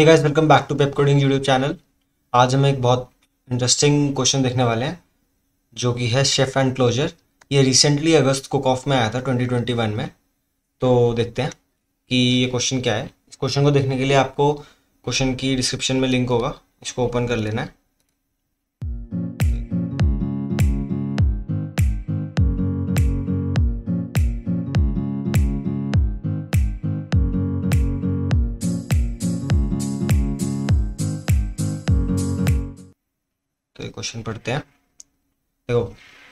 Hey guys welcome back to pep coding YouTube channel आज हम एक बहुत इंटरेस्टिंग क्वेश्चन देखने वाले हैं, जो कि है शेफ एंड क्लोजर ये रिसेंटली अगस्त कुक ऑफ़ में आया था 2021 में। तो देखते हैं कि ये क्वेश्चन क्या है। इस क्वेश्चन को देखने के लिए आपको क्वेश्चन की डिस्क्रिप्शन में लिंक होगा, इसको ओपन कर लेना है। तो ये क्वेश्चन पढ़ते हैं। देखो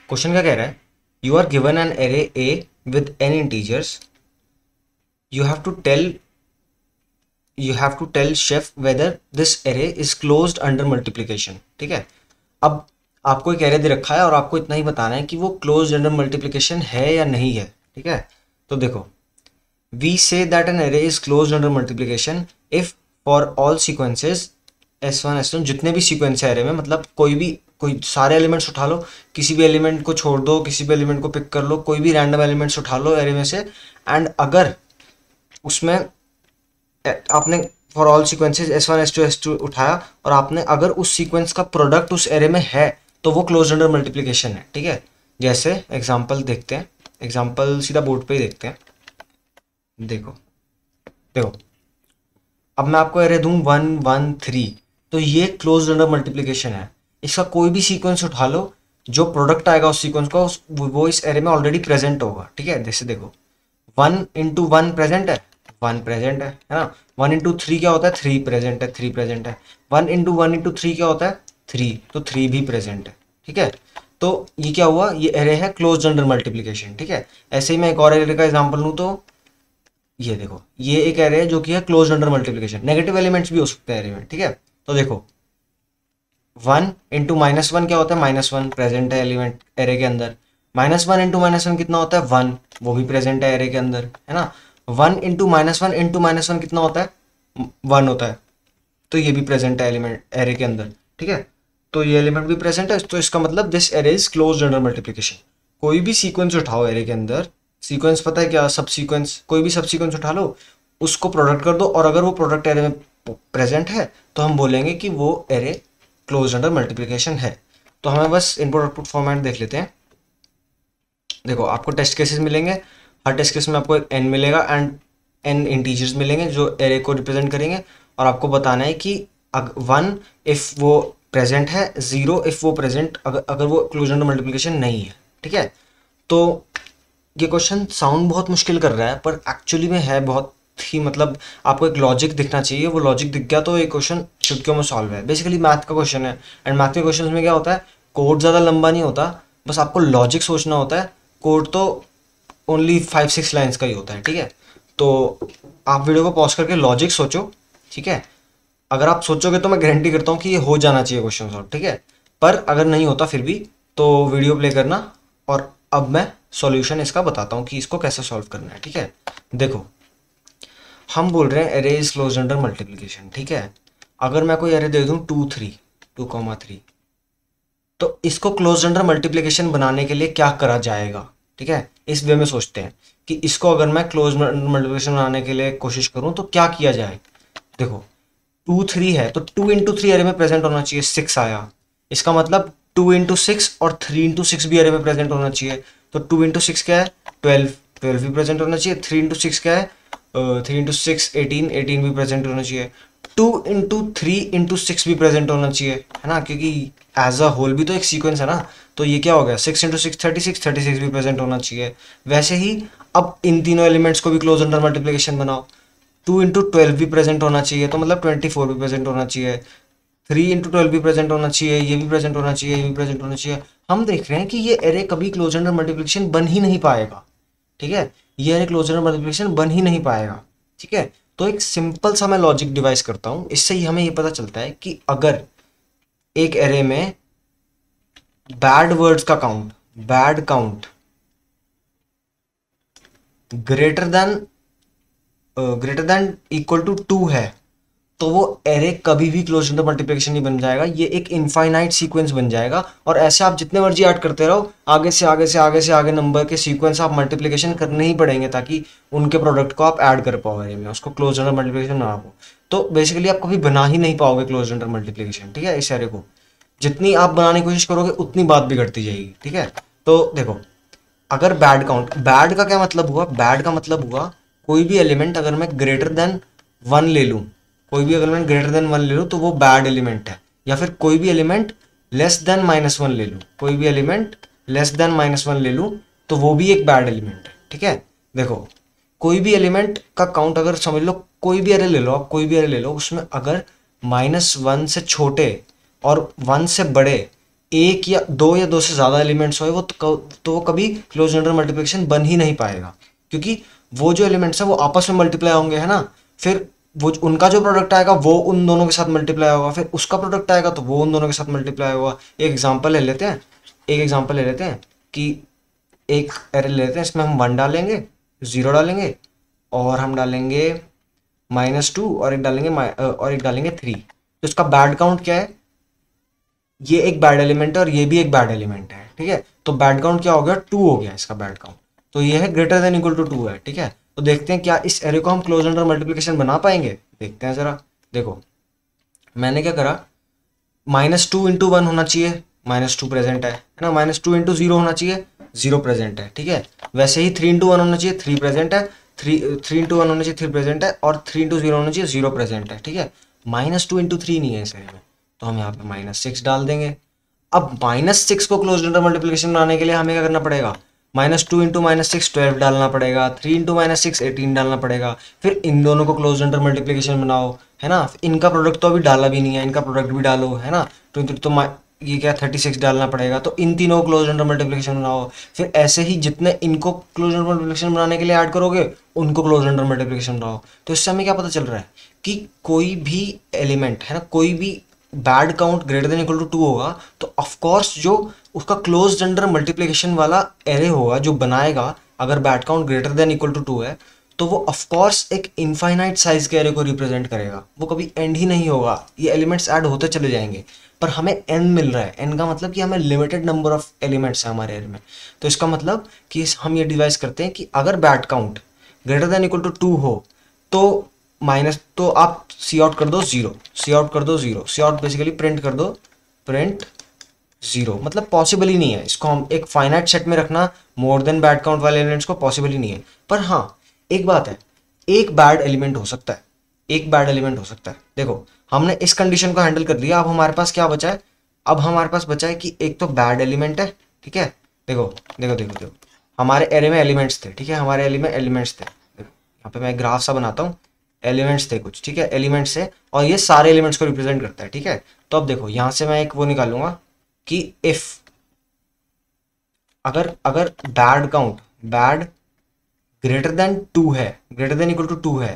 क्वेश्चन क्या कह रहा है? You are given an array A with N integers you have to tell you have to tell chef whether this array is close under multiplication ठीक है? अब आपको एक एरे दे रखा है और आपको इतना ही बताना है कि वो क्लोज अंडर मल्टीप्लीकेशन है या नहीं है। ठीक है? तो देखो we say that an array is close under multiplication if for all sequences S one S one जितने भी सीक्वेंस है एरे में मतलब कोई भी, कोई सारे एलिमेंट्स उठा लो, किसी भी एलिमेंट को छोड़ दो, किसी भी एलिमेंट को पिक कर लो, कोई भी रैंडम एलिमेंट्स उठा लो एरे में से एंड अगर उसमें आपने for all sequences S one S two S two उठाया, और आपने अगर उस सीक्वेंस का प्रोडक्ट उस एरे में है तो वो क्लोज अंडर मल्टीप्लीकेशन है, ठीक है? जैसे एग्ज़ाम्पल देखते हैं एग्ज़ाम्पल सीधा बोर्ड पे ही देखते हैं। देखो देखो। अब मैं आपको एरे दूँ वन वन थ्री तो ये क्लोज अंडर मल्टीप्लीकेशन है। इसका कोई भी सीक्वेंस उठा लो, जो प्रोडक्ट आएगा उस सीक्वेंस का, उस, वो इस एरे में ऑलरेडी प्रेजेंट होगा, ठीक है? जैसे देखो वन इंटू वन प्रेजेंट है वन प्रेजेंट है है ना? वन इंटू थ्री क्या होता है? थ्री प्रेजेंट है थ्री प्रेजेंट है। One into one into three क्या होता है? थ्री तो थ्री भी प्रेजेंट है, ठीक है? तो ये क्या हुआ? ये एरे है क्लोज अंडर मल्टीप्लीकेशन ठीक है? ऐसे ही मैं एक और एरे का एग्ज़ाम्पल लूँ तो ये देखो, ये एक एरे है जो कि है close under multiplication negative elements भी हो सकते हैं एरे में, ठीक है? तो देखो वन इंटू माइनस वन क्या होता है? माइनस वन प्रेजेंट है एलिमेंट एरे के अंदर। Minus one into minus one कितना होता है? वन वो भी प्रेजेंट है एरे के अंदर, है ना? One into minus one into minus one कितना होता है? वन होता है। तो ये भी प्रेजेंट है एलिमेंट एरे के अंदर, ठीक है? तो ये एलिमेंट भी प्रेजेंट है तो इसका मतलब this array is close under multiplication कोई भी सीक्वेंस उठाओ एरे के अंदर सीक्वेंस पता है क्या? सब सीक्वेंस कोई भी सब सीक्वेंस उठा लो, उसको प्रोडक्ट कर दो, और अगर वो प्रोडक्ट एरे में प्रेजेंट है तो हम बोलेंगे कि वो एरे क्लोज अंडर मल्टीप्लीकेशन है। तो हमें बस इनपुट आउटपुट फॉर्मेट देख लेते हैं। देखो, आपको टेस्ट केसेस मिलेंगे। हर टेस्ट केस में आपको एक एन मिलेगा एंड एन इंटीजर्स मिलेंगे जो एरे को रिप्रेजेंट करेंगे। और आपको बताना है कि वन इफ़ वो प्रेजेंट है ज़ीरो इफ़ वो प्रेजेंट अगर अगर वो क्लोज अंडर मल्टीप्लीकेशन नहीं है, ठीक है? तो ये क्वेश्चन साउंड बहुत मुश्किल कर रहा है, पर एक्चुअली में है बहुत ही मतलब आपको एक लॉजिक दिखना चाहिए। वो लॉजिक दिख गया तो ये क्वेश्चन चुटकियों में सॉल्व है? बेसिकली मैथ का क्वेश्चन है। एंड मैथ के क्वेश्चन में क्या होता है? कोड ज़्यादा लंबा नहीं होता। बस आपको लॉजिक सोचना होता है। कोड तो ओनली फाइव सिक्स लाइन्स का ही होता है, ठीक है? तो आप वीडियो को पॉज करके लॉजिक सोचो, ठीक है? अगर आप सोचोगे तो मैं गारंटी करता हूँ कि ये हो जाना चाहिए क्वेश्चन सॉल्व ठीक है? पर अगर नहीं होता फिर भी तो वीडियो प्ले करना और अब मैं सॉल्यूशन इसका बताता हूँ कि इसको कैसे सॉल्व करना है, ठीक है? देखो हम बोल रहे हैं array is close under multiplication ठीक है? अगर मैं कोई एरे दे दूँ two three two comma three तो इसको क्लोज अंडर मल्टीप्लीकेशन बनाने के लिए क्या करा जाएगा? ठीक है? इस वे में सोचते हैं कि इसको अगर मैं क्लोज मल्टीप्लीकेशन बनाने के लिए कोशिश करूँ तो क्या किया जाए? देखो टू थ्री है तो टू इंटू थ्री एरे में प्रेजेंट होना चाहिए सिक्स आया। इसका मतलब टू इंटू सिक्स और थ्री इंटू सिक्स भी एरे में प्रेजेंट होना चाहिए। तो टू इंटू सिक्स क्या है? ट्वेल्व ट्वेल्व भी प्रेजेंट होना चाहिए थ्री इंटू सिक्स क्या है? Three into six eighteen eighteen भी प्रेजेंट होना चाहिए। Two into three into six भी प्रेजेंट होना चाहिए, है ना? क्योंकि एज अ होल भी तो एक सीक्वेंस है ना? तो ये क्या हो गया? Six into six thirty six thirty six भी प्रेजेंट होना चाहिए। वैसे ही अब इन तीनों एलिमेंट्स को भी क्लोज अंडर मल्टीप्लीकेशन बनाओ। टू इंटू ट्वेल्व भी प्रेजेंट होना चाहिए तो मतलब ट्वेंटी फोर भी प्रेजेंट होना चाहिए। थ्री इंटू ट्वेल्व भी प्रेजेंट होना चाहिए, ये भी प्रेजेंट होना चाहिए, ये भी प्रेजेंट होना चाहिए। हम देख रहे हैं कि ये एरे कभी क्लोज अंडर मल्टीप्लीकेशन बन ही नहीं पाएगा। ठीक है? ये एरे क्लोजर मल्टीप्लीकेशन बन ही नहीं पाएगा, ठीक है? तो एक सिंपल सा मैं लॉजिक डिवाइस करता हूँ, इससे ही हमें ये पता चलता है कि अगर एक एरे में बैड वर्ड्स का count bad count greater than greater than equal to two है तो वो एरे कभी भी क्लोज इंटर मल्टीप्लिकेशन नहीं बन जाएगा, ये एक इनफाइनाइट सीक्वेंस बन जाएगा। और ऐसे आप जितने मर्ज़ी ऐड करते रहो, आगे से आगे से आगे से, आगे नंबर के सीक्वेंस आप मल्टीप्लिकेशन करने ही पड़ेंगे ताकि उनके प्रोडक्ट को आप ऐड कर पाओ एरे में, उसको क्लोज इंटर मल्टीप्लिकेशन ना हो। तो बेसिकली आप कभी बना ही नहीं पाओगे क्लोज इंटर मल्टीप्लिकेशन ठीक है, इस एरे को। जितनी आप बनाने की कोशिश करोगे, उतनी बात बिगड़ती जाएगी, ठीक है। तो देखो, अगर बैड काउंट बैड का क्या मतलब हुआ? बैड का मतलब हुआ, कोई भी एलिमेंट अगर मैं ग्रेटर देन वन ले लूँ कोई भी एलिमेंट ग्रेटर देन वन ले लूँ तो वो बैड एलिमेंट है। या फिर कोई भी element less than minus one ले लूँ। कोई भी element less than minus one ले लूँ तो वो भी एक बैड एलिमेंट है ठीक है? देखो कोई भी एलिमेंट का काउंट अगर समझ लो कोई भी अरे ले लो आप कोई भी अरे ले लो उसमें अगर माइनस वन से छोटे और वन से बड़े एक या दो या दो से ज़्यादा एलिमेंट्स हो वो तो, तो वो कभी क्लोज अंडर मल्टीप्लिकेशन बन ही नहीं पाएगा। क्योंकि वो जो एलिमेंट्स है वो आपस में मल्टीप्लाई होंगे है ना? फिर वो उनका जो प्रोडक्ट आएगा, वो उन दोनों के साथ मल्टीप्लाई होगा। फिर उसका प्रोडक्ट आएगा तो वो उन दोनों के साथ मल्टीप्लाई होगा। एक एग्ज़ाम्पल ले लेते हैं। एक एग्ज़ाम्पल ले लेते हैं कि एक एरे ले लेते हैं, इसमें हम वन डालेंगे ज़ीरो डालेंगे, और हम डालेंगे माइनस टू और एक डालेंगे और एक डालेंगे थ्री तो इसका बैड काउंट क्या है? ये एक बैड एलिमेंट है, और ये भी एक बैड एलिमेंट है, ठीक है? तो बैड काउंट क्या हो गया? टू हो गया इसका बैड काउंट तो ये है greater than equal to two है, ठीक है? तो देखते हैं क्या इस एरे को हम क्लोज अंडर मल्टीप्लीकेशन बना पाएँगे? देखते हैं ज़रा। देखो, मैंने क्या करा? माइनस टू इंटू वन होना चाहिए। माइनस टू प्रेजेंट है है ना? माइनस टू इंटू ज़ीरो होना चाहिए। ज़ीरो प्रेजेंट है, ठीक है? वैसे ही थ्री इंटू वन होना चाहिए थ्री प्रेजेंट है। थ्री थ्री इंटू वन होना चाहिए थ्री प्रेजेंट है। और थ्री इंटू ज़ीरो होना चाहिए ज़ीरो प्रेजेंट है, ठीक है? माइनस टू इंटू थ्री नहीं है इस में। तो हम यहाँ पे माइनस सिक्स डाल देंगे। अब माइनस सिक्स को क्लोज अंडर मल्टीप्लीकेशन बनाने के लिए हमें क्या करना पड़ेगा? Minus two into minus six twelve डालना पड़ेगा, three into minus six eighteen डालना पड़ेगा। फिर इन दोनों को क्लोज अंडर मल्टीप्लीकेशन बनाओ, है ना? इनका प्रोडक्ट तो अभी डाला भी नहीं है, इनका प्रोडक्ट भी डालो, है ना? तो तो ये क्या थर्टी सिक्स डालना पड़ेगा। तो इन तीनों को क्लोज अंडर मल्टीप्लिकेशन बनाओ। फिर ऐसे ही जितने इनको क्लोज अंडर मल्टीप्लिकेशन बनाने के लिए ऐड करोगे, उनको क्लोज अंडर मल्टीप्लिकेशन बनाओ। तो इससे हमें क्या पता चल रहा है कि कोई भी एलिमेंट है ना? कोई भी bad count greater than equal to two होगा तो ऑफकोर्स जो उसका क्लोज अंडर मल्टीप्लीकेशन वाला एरे होगा जो बनाएगा, अगर bad count greater than equal to two है तो वो ऑफकोर्स एक इनफाइनाइट साइज़ के एरे को रिप्रेजेंट करेगा। वो कभी एंड ही नहीं होगा। ये एलिमेंट्स ऐड होते चले जाएँगे। पर हमें एन मिल रहा है। एन का मतलब कि हमें लिमिटेड नंबर ऑफ़ एलिमेंट्स है हमारे एरे में। तो इसका मतलब कि हम ये डिवाइस करते हैं कि अगर bad count greater than equal to two हो तो माइनस तो आप सी आउट कर दो ज़ीरो सी आउट कर दो zero cout basically print कर दो। प्रिंट ज़ीरो मतलब पॉसिबल ही नहीं है। इसको हम एक फाइनाइट सेट में रखना मोर देन बैड काउंट वाले एलिमेंट्स को पॉसिबल ही नहीं है। पर हाँ एक बात है, एक बैड एलिमेंट हो सकता है। एक बैड एलिमेंट हो सकता है। देखो, हमने इस कंडीशन को हैंडल कर लिया, अब हमारे पास क्या बचा है? अब हमारे पास बचा है कि एक तो बैड एलिमेंट है, ठीक है? देखो देखो देखो देखो। हमारे एरे में एलिमेंट्स थे, ठीक है? हमारे एरे में एलिमेंट्स थे। यहाँ पे मैं ग्राफ सा बनाता हूँ। एलिमेंट्स थे कुछ, ठीक है? एलिमेंट्स है और ये सारे एलिमेंट्स को रिप्रेजेंट करता है, ठीक है? तो अब देखो, यहाँ से मैं एक वो निकालूँगा। कि इफ़ अगर अगर bad count bad greater than two है greater than equal to two है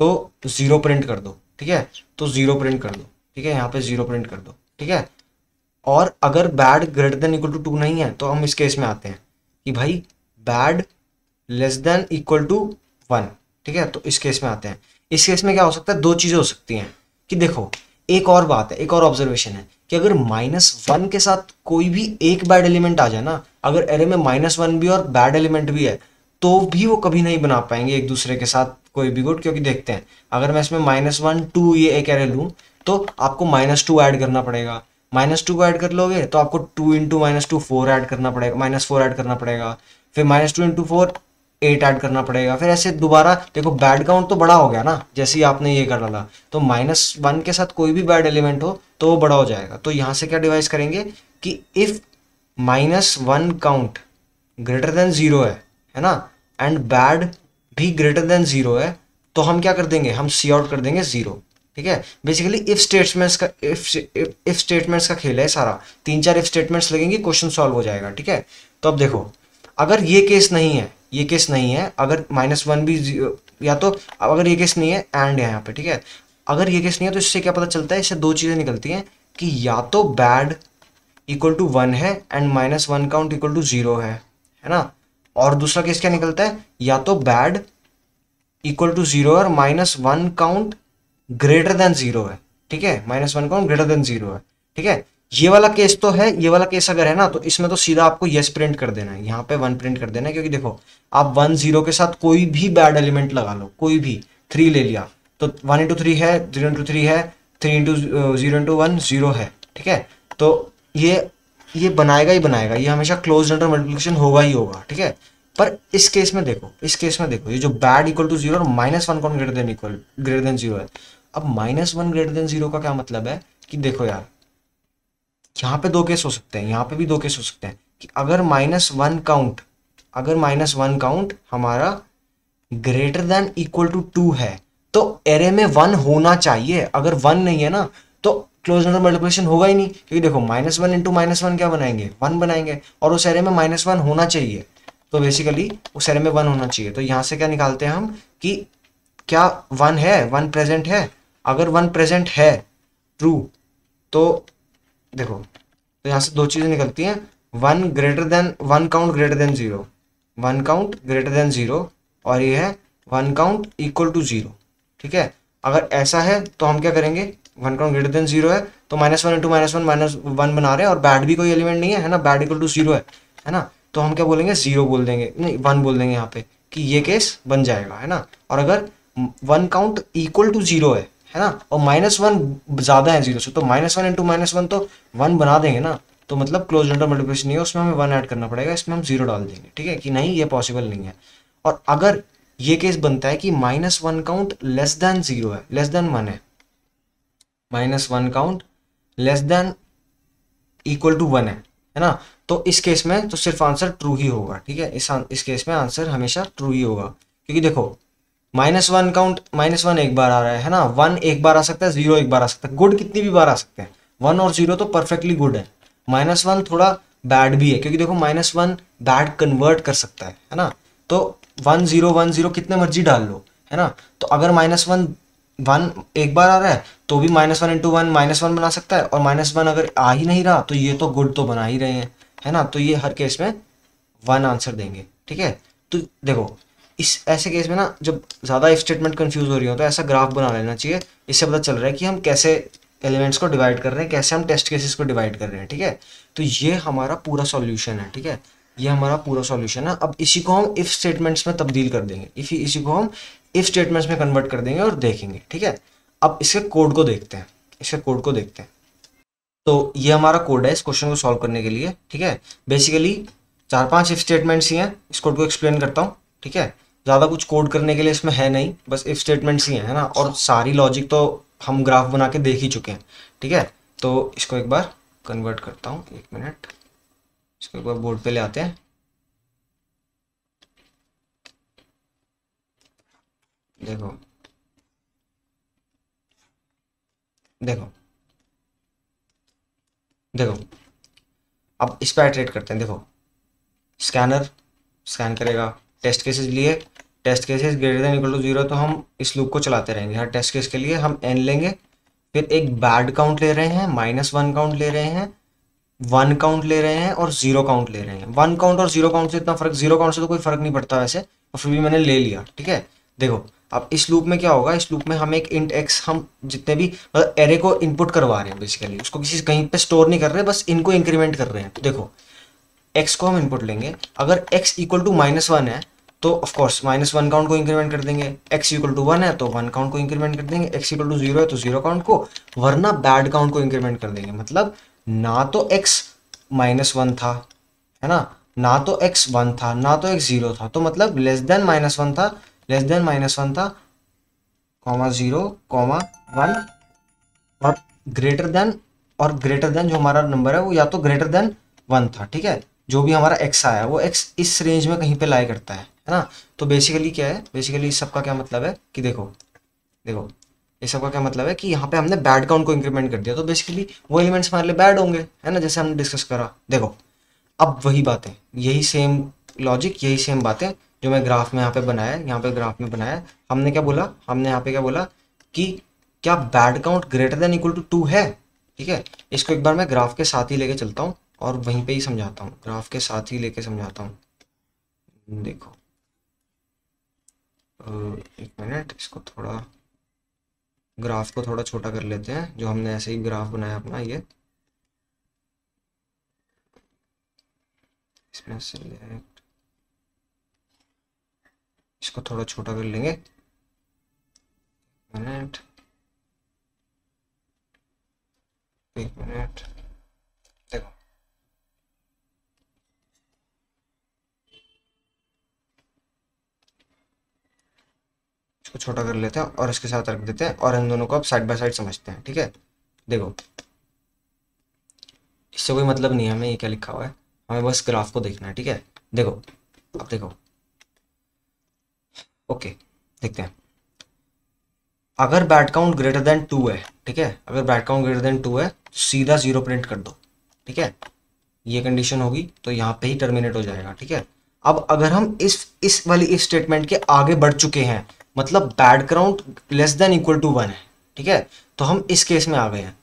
तो ज़ीरो प्रिंट कर दो, ठीक है? तो ज़ीरो प्रिंट कर दो, ठीक है? यहाँ पे ज़ीरो प्रिंट कर दो, ठीक है? और अगर bad greater than equal to two नहीं है तो हम इस केस में आते हैं कि भाई bad less than equal to one ठीक है? तो इस केस में आते हैं। इस केस में क्या हो सकता है? दो चीज़ें हो सकती हैं। कि देखो, एक और बात है, एक और ऑब्जर्वेशन है। कि अगर माइनस वन के साथ कोई भी एक बैड एलिमेंट आ जाए ना, अगर एरे में माइनस वन भी और बैड एलिमेंट भी है तो भी वो कभी नहीं बना पाएँगे एक दूसरे के साथ कोई भी गुड क्योंकि देखते हैं, अगर मैं इसमें माइनस वन टू ये एक एरे लूँ तो आपको माइनस टू ऐड करना पड़ेगा। माइनस टू को ऐड कर लोगे तो आपको two into minus two four add करना पड़ेगा माइनस फोर ऐड करना पड़ेगा। फिर minus two into four eight add करना पड़ेगा। फिर ऐसे दोबारा, देखो बैड काउंट तो बड़ा हो गया ना, जैसे ही आपने ये कर डाला। तो माइनस वन के साथ कोई भी बैड एलिमेंट हो तो वो बड़ा हो जाएगा। तो यहाँ से क्या डिवाइस करेंगे कि if minus one count greater than zero है है ना एंड बैड भी ग्रेटर देन ज़ीरो है तो हम क्या कर देंगे? हम सी आउट कर देंगे ज़ीरो ठीक है? बेसिकली इफ़ स्टेटमेंट्स का इफ़ इफ़ स्टेटमेंट्स का खेल है सारा। तीन चार इफ़ स्टेटमेंट्स लगेंगे क्वेश्चन सॉल्व हो जाएगा, ठीक है? तो अब देखो अगर ये केस नहीं है, ये केस नहीं है, अगर माइनस वन भी या तो अगर ये केस नहीं है एंड है यहाँ पे, ठीक है? अगर ये केस नहीं है तो इससे क्या पता चलता है? इससे दो चीज़ें निकलती हैं कि या तो बैड इक्वल टू वन है and minus one count equal to zero है है ना? और दूसरा केस क्या निकलता है? या तो बैड इक्वल टू ज़ीरो और minus one count greater than zero है, ठीक है? Minus one count greater than zero है, ठीक है? ये वाला केस तो है, ये वाला केस अगर है ना तो इसमें तो सीधा आपको यस प्रिंट कर देना है। यहाँ पे वन प्रिंट कर देना है, क्योंकि देखो, आप वन ज़ीरो के साथ कोई भी बैड एलिमेंट लगा लो, कोई भी थ्री ले लिया तो वन इंटू थ्री है ज़ीरो इंटू थ्री है three into zero into one zero है, ठीक है? तो ये ये बनाएगा ही बनाएगा, ये हमेशा क्लोज अंडर मल्टीप्लिकेशन होगा ही होगा, ठीक है? पर इस केस में देखो, इस केस में देखो, ये जो बैड इक्वल टू ज़ीरो और minus one count greater than equal greater than zero है? अब minus one greater than zero का क्या मतलब है? कि देखो यार यहाँ पे दो केस हो सकते हैं, यहाँ पे भी दो केस हो सकते हैं कि अगर माइनस वन काउंट अगर माइनस वन काउंट हमारा greater than equal to two है तो एरे में वन होना चाहिए। अगर वन नहीं है ना तो क्लोज नंबर मल्टीप्लिकेशन होगा ही नहीं, क्योंकि देखो minus one into minus one क्या बनाएँगे? वन बनाएँगे, और उस एरे में माइनस वन होना चाहिए। तो बेसिकली उस एरे में वन होना चाहिए। तो यहाँ से क्या निकालते हैं हम कि क्या वन है वन प्रेजेंट है? अगर वन प्रेजेंट है ट्रू तो देखो तो यहाँ से दो चीज़ें निकलती हैं। One greater than one count greater than zero one count greater than zero और ये है one count equal to zero ठीक है? अगर ऐसा है तो हम क्या करेंगे? One count greater than zero है तो minus one into minus one minus one बना रहे हैं और बैड भी कोई एलिमेंट नहीं है है ना? बैड इक्वल टू ज़ीरो है है ना? तो हम क्या बोलेंगे? ज़ीरो बोल देंगे। नहीं वन बोल देंगे यहाँ पे कि ये केस बन जाएगा, है ना? और अगर one count equal to zero है है ना? और माइनस वन ज़्यादा है ज़ीरो से तो minus one into minus one तो वन बना देंगे ना? तो मतलब क्लोज अंडर मल्टीप्लिकेशन नहीं है, उसमें हमें वन ऐड करना पड़ेगा, इसमें हम ज़ीरो डाल देंगे, ठीक है? कि नहीं, ये पॉसिबल नहीं है। और अगर ये केस बनता है कि minus one count less than zero है लेस देन वन है minus one count less than equal to one है है ना? तो इस केस में तो सिर्फ़ आंसर ट्रू ही होगा, ठीक है? इस इस केस में आंसर हमेशा ट्रू ही होगा, क्योंकि देखो minus one count, minus one एक बार आ रहा है है ना? वन एक बार आ सकता है, ज़ीरो एक बार आ सकता है। गुड कितनी भी बार आ सकते हैं। वन और ज़ीरो तो परफेक्टली गुड है। माइनस वन थोड़ा बैड भी है, क्योंकि देखो माइनस वन बैड कन्वर्ट कर सकता है है ना? तो वन ज़ीरो वन ज़ीरो कितने मर्ज़ी डाल लो, है ना? तो अगर माइनस वन वन एक बार आ रहा है तो भी minus one into one, minus one बना सकता है। और माइनस वन अगर आ ही नहीं रहा तो ये तो गुड तो बना ही रहे हैं, है ना? तो ये हर केस में वन आंसर देंगे, ठीक है? तो देखो इस, ऐसे केस में ना, जब ज़्यादा इफ़ स्टेटमेंट कंफ्यूज हो रही हो तो ऐसा ग्राफ बना लेना चाहिए। इससे पता चल रहा है कि हम कैसे एलिमेंट्स को डिवाइड कर रहे हैं, कैसे हम टेस्ट केसेस को डिवाइड कर रहे हैं, ठीक है? तो ये हमारा पूरा सॉल्यूशन है, ठीक है? ये हमारा पूरा सॉल्यूशन है। अब इसी को हम इफ़ स्टेटमेंट्स में तब्दील कर देंगे। इफ़, इसी को हम इफ़ स्टेटमेंट्स में कन्वर्ट कर देंगे और देखेंगे, ठीक है? अब इसके कोड को देखते हैं। इसके कोड को देखते हैं। तो ये हमारा कोड है इस क्वेश्चन को सॉल्व करने के लिए, ठीक है? बेसिकली चार पाँच इफ़ स्टेटमेंट्स ही हैं। इस कोड को एक्सप्लेन करता हूँ, ठीक है? ज़्यादा कुछ कोड करने के लिए इसमें है नहीं, बस इफ़ स्टेटमेंट्स ही हैं, है ना? और सारी लॉजिक तो हम ग्राफ बना के देख ही चुके हैं, ठीक है? तो इसको एक बार कन्वर्ट करता हूँ, एक मिनट इसको एक बार बोर्ड पे ले आते हैं। देखो। देखो। देखो। अब इस पर ट्रेड करते हैं, देखो। स्कैनर स्कैन करेगा। टेस्ट केसेस लिए, test cases greater than equal to zero तो हम इस लूप को चलाते रहेंगे। हर टेस्ट केस के लिए हम एन लेंगे, फिर एक बैड काउंट ले रहे हैं माइनस वन काउंट ले रहे हैं वन काउंट ले रहे हैं और ज़ीरो काउंट ले रहे हैं। वन काउंट और ज़ीरो काउंट से इतना फ़र्क ज़ीरो काउंट से तो कोई फ़र्क नहीं पड़ता वैसे, और फिर भी मैंने ले लिया, ठीक है? देखो, अब इस लूप में क्या होगा? इस लूप में हम एक इंट एक्स हम जितने भी मतलब एरे को इनपुट करवा रहे हैं बेसिकली उसको किसी कहीं पे स्टोर नहीं कर रहे, बस इनको इंक्रीमेंट कर रहे हैं। देखो एक्स को हम इनपुट लेंगे। अगर x equal to minus one है तो of course minus one count को इंक्रीमेंट कर देंगे। एक्स इक्वल टू वन है तो वन काउंट को इंक्रीमेंट कर देंगे। एक्स इक्वल टू ज़ीरो है तो ज़ीरो काउंट को, वरना बैड काउंट को इंक्रीमेंट कर देंगे। मतलब ना तो एक्स माइनस वन था, है ना? ना तो एक्स वन था, ना तो एक्स ज़ीरो था। तो मतलब लेस देन माइनस वन था लेस देन माइनस वन था कॉमा ज़ीरो कॉमा वन और ग्रेटर देन और ग्रेटर देन जो हमारा नंबर है, वो या तो ग्रेटर देन वन था, ठीक है? जो भी हमारा एक्स आया, वो एक्स इस रेंज में कहीं पे लाई करता है। है ना? तो बेसिकली क्या है? बेसिकली इस सबका क्या मतलब है कि देखो देखो, इस सबका क्या मतलब है कि यहाँ पे हमने बैड काउंट को इंक्रीमेंट कर दिया। तो बेसिकली वो एलिमेंट्स हमारे लिए बैड होंगे, है ना? जैसे हमने डिस्कस करा। देखो, अब वही बातें, यही सेम लॉजिक यही सेम बातें जो मैं ग्राफ में यहाँ पे बनाया, यहाँ पे ग्राफ में बनाया। हमने क्या बोला? हमने यहाँ पे क्या बोला कि क्या bad count greater than equal to two है? ठीक है? इसको एक बार मैं ग्राफ के साथ ही लेके चलता हूँ और वहीं पे ही समझाता हूँ। ग्राफ के साथ ही लेके समझाता हूँ। देखो एक मिनट, इसको थोड़ा ग्राफ को थोड़ा छोटा कर लेते हैं, जो हमने ऐसे ही ग्राफ बनाया अपना, ये। इसमें सेलेक्ट इसको थोड़ा छोटा कर लेंगे। मिनट। एक मिनट। इसको छोटा कर लेते हैं और इसके साथ रख देते हैं और इन दोनों को अब साइड बाय साइड समझते हैं, ठीक है? देखो, इससे कोई मतलब नहीं है, हमें ये क्या लिखा हुआ है? हमें बस ग्राफ को देखना है, ठीक है? देखो, अब देखो। ओके, देखते हैं। अगर bad count greater than two है, ठीक है? अगर bad count greater than two है तो सीधा ज़ीरो प्रिंट कर दो, ठीक है? ये कंडीशन होगी तो यहाँ पे ही टर्मिनेट हो जाएगा, ठीक है? अब अगर हम इस इस वाली इस स्टेटमेंट के आगे बढ़ चुके हैं मतलब count less than equal to one है, ठीक है? तो हम इस केस में आ गए हैं।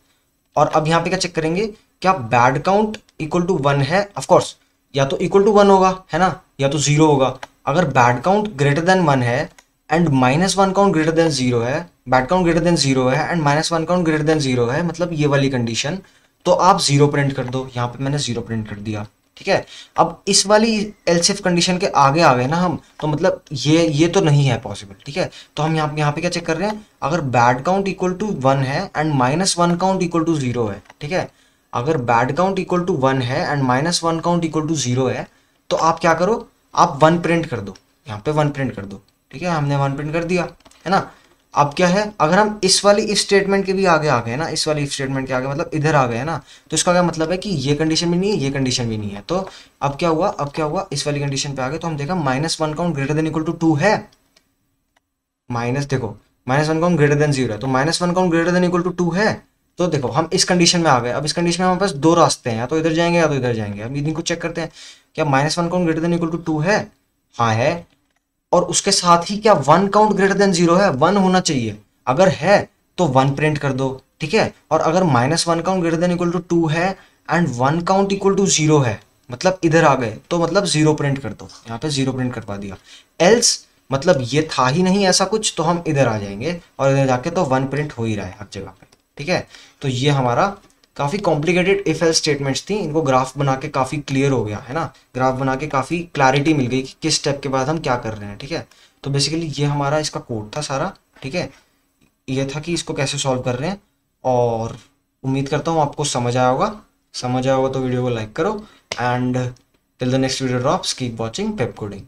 और अब यहाँ पे क्या चेक करेंगे? क्या bad count equal to one है? ऑफकोर्स या तो इक्वल टू वन होगा, है ना? या तो ज़ीरो होगा। अगर bad count greater than one है and minus one count greater than zero है bad count greater than zero है and minus one count greater than zero है मतलब ये वाली कंडीशन तो आप ज़ीरो प्रिंट कर दो। यहाँ पे मैंने ज़ीरो प्रिंट कर दिया। ठीक है? अब इस वाली एलसीएफ कंडीशन के आगे आ गए ना हम तो मतलब ये ये तो नहीं है पॉसिबल ठीक है? तो हम यहाँ यहाँ पे क्या चेक कर रहे हैं? अगर bad count equal to one है and minus one count equal to zero है, ठीक है? अगर bad count equal to one है and minus one count equal to zero है तो आप क्या करो? आप वन प्रिंट कर दो, यहाँ पे वन प्रिंट कर दो, ठीक है? हमने वन प्रिंट कर दिया, है ना? अब क्या है? अगर हम इस वाली इस स्टेटमेंट के भी आगे आ गए ना, इस वाली स्टेटमेंट के आगे मतलब इधर आ गए ना तो इसका क्या मतलब है कि ये कंडीशन भी नहीं है, ये कंडीशन भी नहीं है। तो अब क्या हुआ? अब क्या हुआ? इस वाली कंडीशन पे आ गए तो हम देखा minus one count greater than equal to two है। माइनस देखो minus one count greater than zero है तो minus one count greater than equal to two है। तो देखो, हम इस कंडीशन में आ गए। अब इस कंडीशन में हमारे पास दो रास्ते हैं, या तो इधर जाएँगे या तो इधर जाएँगे। अब इनको चेक करते हैं, क्या minus one count greater than equal to two है? हाँ है। और उसके साथ ही क्या one count greater than zero है? वन होना चाहिए। अगर है तो वन प्रिंट कर दो, ठीक है? और अगर minus one count greater than equal to two है and one count equal to zero है मतलब इधर आ गए तो मतलब ज़ीरो प्रिंट कर दो। यहाँ पे ज़ीरो प्रिंट करवा दिया। एल्स मतलब ये था ही नहीं ऐसा कुछ तो हम इधर आ जाएँगे, और इधर जाके तो वन प्रिंट हो ही रहा है हर जगह पे, ठीक है? तो ये हमारा काफ़ी कॉम्प्लिकेटेड इफ़ एल स्टेटमेंट्स थी। इनको ग्राफ बना के काफ़ी क्लियर हो गया, है ना? ग्राफ बना के काफ़ी क्लैरिटी मिल गई कि किस स्टेप के बाद हम क्या कर रहे हैं, ठीक है? तो बेसिकली ये हमारा इसका कोड था सारा, ठीक है? ये था कि इसको कैसे सॉल्व कर रहे हैं। और उम्मीद करता हूँ आपको समझ आया होगा। समझ आया होगा तो वीडियो को लाइक करो। And till the next video drops keep watching Pepcoding